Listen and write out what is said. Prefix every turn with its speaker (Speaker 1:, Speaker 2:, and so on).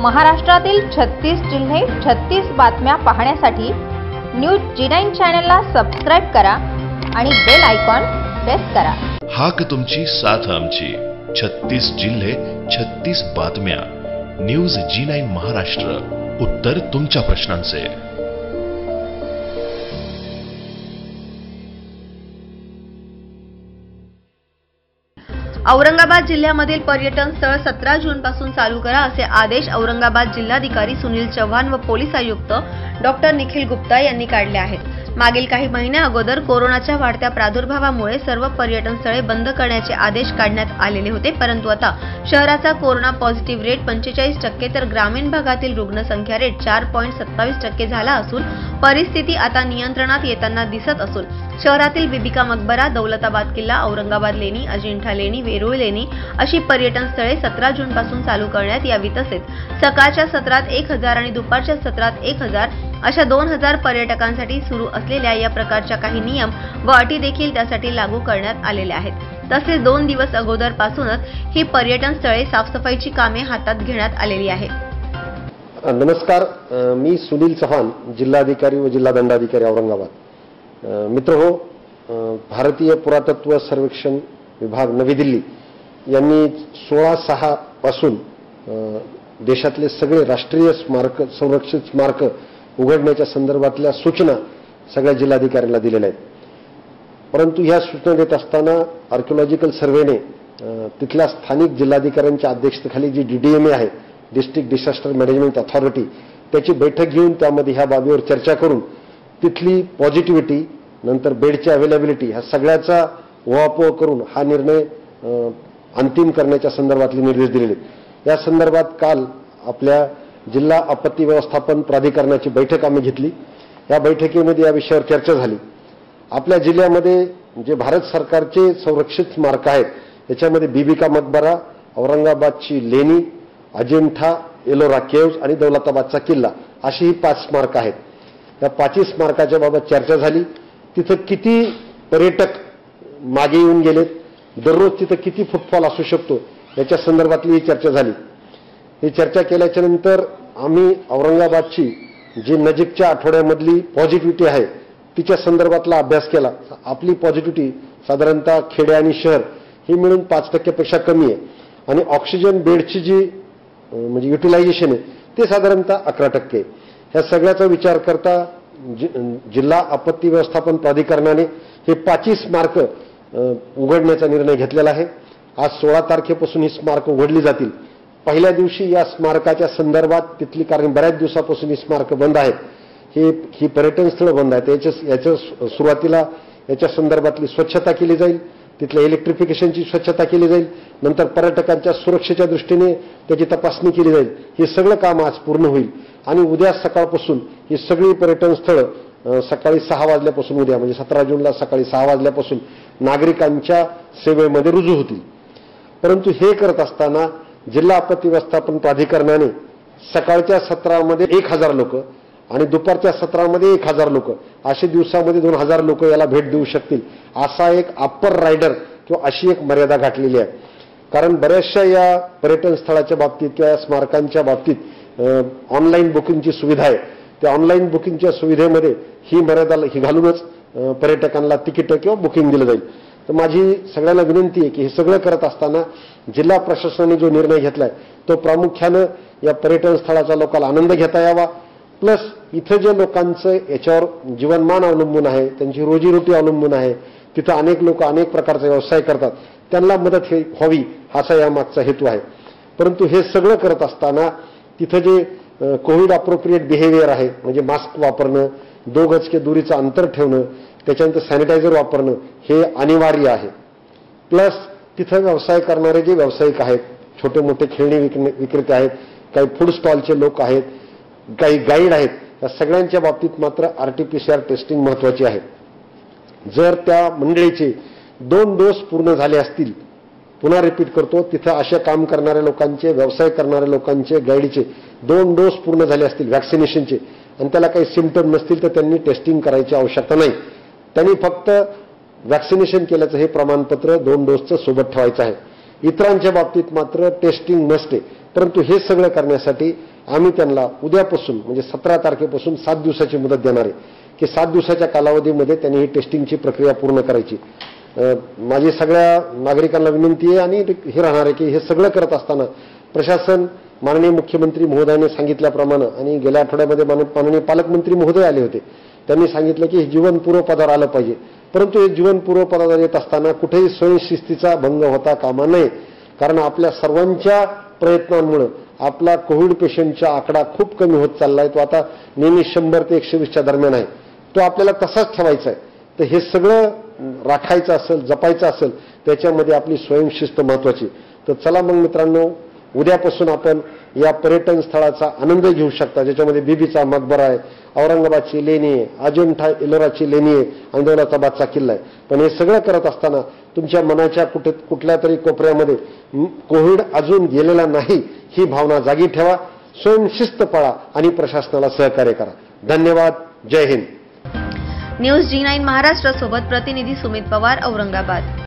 Speaker 1: महाराष्ट्रातील छत्तीस जिल्हे छत्तीस बातम्या पाहण्यासाठी न्यूज जी नाईन चॅनलला सबस्क्राईब करा आणि बेल आयकॉन प्रेस करा.
Speaker 2: हाक तुमची साथ आमची. छत्तीस जिल्हे छत्तीस बातम्या. News G nine Maharashtra. उत्तर तुमच्या प्रश्नांचे.
Speaker 3: औरंगाबाद जिल्ह्यामधील पर्यटन स्थळ सतरा जूनपासून चालू करा असे आदेश औरंगाबाद जिल्हाधिकारी सुनील चव्हाण व पोलीस आयुक्त डॉक्टर निखिल गुप्ता यांनी काढले आहेत. मागील काही महिन्या अगोदर कोरोनाच्या वाढत्या प्रादुर्भावामुळे सर्व पर्यटन स्थळे बंद करण्याचे आदेश काढण्यात आलेले होते परंतु आता शहराचा कोरोना पॉझिटिव्ह रेट पंचेचाळीस टक्के तर ग्रामीण भागातील रुग्णसंख्या रेट चार पॉईंट सत्तावीस टक्के झाला असून परिस्थिती आता नियंत्रणात येताना दिसत असून शहरातील बिबिका मकबरा दौलताबाद किल्ला औरंगाबाद लेणी अजिंठा लेणी वेरूळ लेणी अशी पर्यटन स्थळे सतरा जून पासून चालू करण्यात यावी तसेच सकाळच्या सत्रात एक हजार आणि दुपारच्या सत्रात एक हजार अशा दोन हजार पर्यटकांसाठी सुरू असलेल्या या प्रकारच्या काही नियम व अटी देखील त्यासाठी लागू करण्यात आलेल्या आहेत. तसेच दोन दिवस अगोदरपासूनच ही पर्यटन स्थळे साफसफाईची कामे हातात घेण्यात आलेली आहेत.
Speaker 4: नमस्कार. मी सुनील चव्हाण जिल्हाधिकारी व जिल्हा दंडाधिकारी औरंगाबाद मित्र हो भारतीय पुरातत्व सर्वेक्षण विभाग नवी दिल्ली यांनी सोळा सहा पासून देशातले सगळे राष्ट्रीय स्मारक संरक्षित स्मारक उघडण्याच्या संदर्भातल्या सूचना सगळ्या जिल्हाधिकाऱ्यांना दिलेल्या आहेत परंतु ह्या सूचना देत असताना आर्किओलॉजिकल सर्व्हेने तिथल्या स्थानिक जिल्हाधिकाऱ्यांच्या अध्यक्षतेखाली जी डीडीएमए आहे डिस्ट्रिक्ट डिझास्टर मॅनेजमेंट अथॉरिटी त्याची बैठक घेऊन त्यामध्ये ह्या बाबीवर चर्चा करून तिथली पॉझिटिव्हिटी नंतर बेडची अवेलेबिलिटी ह्या सगळ्याचा ओहापोह करून हा निर्णय अंतिम करण्याच्या संदर्भातले निर्देश दिलेले आहेत. या संदर्भात काल आपल्या जिल्हा आपत्ती व्यवस्थापन प्राधिकरणाची बैठक आम्ही घेतली. या बैठकीमध्ये या विषयावर चर्चा झाली. आपल्या जिल्ह्यामध्ये जे भारत सरकारचे संरक्षित स्मारक आहेत याच्यामध्ये बीबिका मकबरा औरंगाबादची लेणी अजिंठा एलोरा केव्ज आणि दौलताबादचा किल्ला अशी ही पाच स्मारक आहेत. या पाचही स्मारकाच्या बाबत चर्चा झाली. तिथं किती पर्यटक मागे येऊन गेलेत? दररोज तिथं किती फुटफॉल असू शकतो? याच्या संदर्भातली ही चर्चा झाली. ही चर्चा केल्याच्यानंतर आम्ही औरंगाबादची जी नजीकच्या आठवड्यामधली पॉझिटिव्हिटी आहे तिच्या संदर्भातला अभ्यास केला. आपली पॉझिटिव्हिटी साधारणतः खेडे आणि शहर ही मिळून पाच टक्क्यापेक्षा कमी आहे. आणि ऑक्सिजन बेडची जी म्हणजे युटिलायझेशन आहे ते साधारणतः अकरा टक्के आहे. ह्या सगळ्याचा विचार करता जि- जिल्हा आपत्ती व्यवस्थापन प्राधिकरणाने हे पाचही स्मारक उघडण्याचा निर्णय घेतलेला आहे. आज सोळा तारखेपासून ही स्मारक उघडली जातील. पहिल्या दिवशी या स्मारकाच्या संदर्भात तिथली कारण बऱ्याच दिवसापासून ही स्मारक बंद आहेत ही ही पर्यटन स्थळं बंद आहेत. याच्या याच्या सुरुवातीला याच्या संदर्भातली स्वच्छता केली जाईल तिथल्या इलेक्ट्रिफिकेशनची स्वच्छता केली जाईल नंतर पर्यटकांच्या सुरक्षेच्या दृष्टीने त्याची तपासणी केली जाईल. हे सगळं काम आज पूर्ण होईल. आणि उद्या सकाळपासून ही सगळी पर्यटन स्थळं सकाळी सहा वाजल्यापासून उद्या म्हणजे सतरा जूनला सकाळी सहा वाजल्यापासून नागरिकांच्या सेवेमध्ये रुजू होतील. परंतु हे करत असताना जिल्हा आपत्ती व्यवस्थापन प्राधिकरणाने सकाळच्या सत्रामध्ये एक हजार लोक आणि दुपारच्या सत्रामध्ये एक हजार लोक असे दिवसामध्ये दोन हजार लोक याला भेट देऊ शकतील असा एक अप्पर रायडर किंवा अशी एक मर्यादा गाठलेली आहे. कारण बऱ्याचशा या पर्यटन स्थळाच्या बाबतीत किंवा या स्मारकांच्या बाबतीत ऑनलाईन बुकिंगची सुविधा आहे. त्या ऑनलाईन बुकिंगच्या सुविधेमध्ये ही मर्यादा ही घालूनच पर्यटकांना तिकीटं किंवा बुकिंग दिलं जाईल. तर माझी सगळ्यांना विनंती आहे की हे सगळं करत असताना जिल्हा प्रशासनाने जो निर्णय घेतलाय तो प्रामुख्यानं या पर्यटन स्थळाचा लोकांना आनंद घेता यावा. प्लस इथं जे लोकांचं याच्यावर जीवनमान अवलंबून आहे त्यांची रोजीरोटी अवलंबून आहे तिथं अनेक लोक अनेक प्रकारचा व्यवसाय करतात त्यांना मदत हे व्हावी असा यामागचा हेतू आहे. परंतु हे सगळं करत असताना तिथं जे कोविड अप्रोप्रिएट बिहेवियर आहे. म्हणजे मास्क वापरणं दो गज के दुरीचं अंतर ठेवणं त्याच्यानंतर सॅनिटायझर वापरणं हे अनिवार्य आहे. प्लस तिथं व्यवसाय करणारे जे व्यावसायिक आहेत छोटे मोठे खेळणी विकणे विक्रेते आहेत काही फूड स्टॉलचे लोक आहेत काही गाईड आहेत या सगळ्यांच्या बाबतीत मात्र आरटीपीसीआर टेस्टिंग महत्वाची आहे. जर त्या मंडळीचे दोन डोस पूर्ण झाले असतील पुन्हा रिपीट करतो तिथं अशा काम करणाऱ्या लोकांचे व्यवसाय करणाऱ्या लोकांचे गाईडचे दोन डोस पूर्ण झाले असतील व्हॅक्सिनेशनचे आणि त्याला काही सिमटम नसतील तर त्यांनी टेस्टिंग करायची आवश्यकता नाही. त्यांनी फक्त व्हॅक्सिनेशन केल्याचं हे प्रमाणपत्र दोन डोसचं सोबत ठेवायचं आहे. इतरांच्या बाबतीत मात्र टेस्टिंग नसते. परंतु हे सगळं करण्यासाठी आम्ही त्यांना उद्यापासून म्हणजे सतरा तारखेपासून सात दिवसाची मुदत देणार आहे. की सात दिवसाच्या कालावधीमध्ये त्यांनी ही टेस्टिंगची प्रक्रिया पूर्ण करायची. माझी सगळ्या नागरिकांना विनंती आहे आणि हे राहणार आहे की हे सगळं करत असताना प्रशासन माननीय मुख्यमंत्री महोदयाने सांगितल्याप्रमाणे आणि गेल्या आठवड्यामध्ये माननीय पालकमंत्री महोदय आले होते. त्यांनी सांगितलं की हे जीवन पूर्वपदावर आलं पाहिजे. परंतु हे जीवन पूर्वपदावर येत असताना कुठेही स्वयंशिस्तीचा भंग होता कामा नये. कारण आपल्या सर्वांच्या प्रयत्नांमुळे आपला कोविड पेशंटचा आकडा खूप कमी होत चाललाय. तो आता नेहमी शंभर ते एकशे वीसच्या दरम्यान आहे. तो आपल्याला तसाच ठेवायचा आहे. तर हे सगळं राखायचं असेल जपायचं असेल त्याच्यामध्ये आपली स्वयंशिस्त महत्वाची. तर चला मग मित्रांनो उद्यापासून आपण या पर्यटन स्थळाचा आनंद घेऊ शकता ज्याच्यामध्ये बीबीचा मकबरा आहे औरंगाबादची लेणी आहे अजिंठा इलोराची लेणी आहे आणि दौलताबादचा किल्ला आहे. पण हे सगळं करत असताना तुमच्या मनाच्या कुठे कुठल्या तरी कोपऱ्यामध्ये कोविड अजून गेलेला नाही ही भावना जागी ठेवा स्वयंशिस्त पाळा आणि प्रशासनाला सहकार्य करा. धन्यवाद जय Hind.
Speaker 3: News G nine Maharashtra सोबत प्रतिनिधी सुमित पवार औरंगाबाद.